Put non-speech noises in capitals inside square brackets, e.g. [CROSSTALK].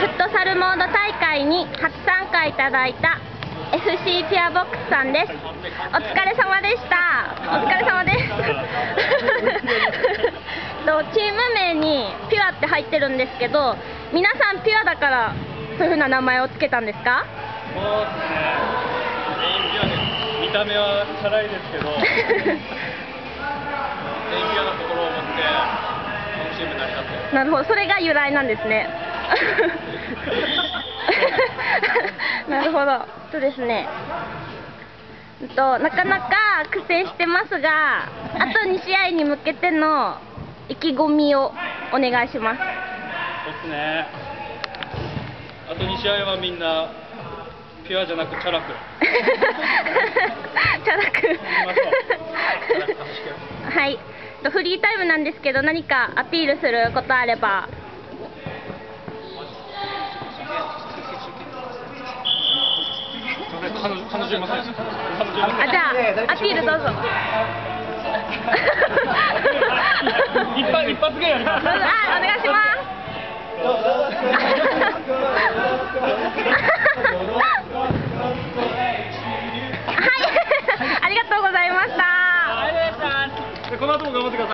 フットサルモード大会に初参加いただいた FC ピアボックスさんです。お疲れ様でした。お疲れ様です。[LAUGHS] とチーム名にピュアって入ってるんですけど皆さんピュアだからそういう風な名前をつけたんですか？そうですね。見た目はチャラいですけど。[LAUGHS] なるほど。それが由来なんですね [LAUGHS] なるほど。そうですね。うんとなかなか苦戦してますがあと2試合に向けての意気込みをお願いします。そうですね。あと2試合はみんな、ピュアじゃなくチャラく。[LAUGHS] チャラく。はい。とフリータイムなんですけど何かアピールすることあれば彼女いません。あじゃあアピールどうぞ。一発一発やります。あお願いします。[LAUGHS] はいありがとうございました。この後も頑張ってください。